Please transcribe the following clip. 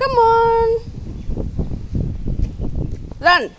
Come on. Run.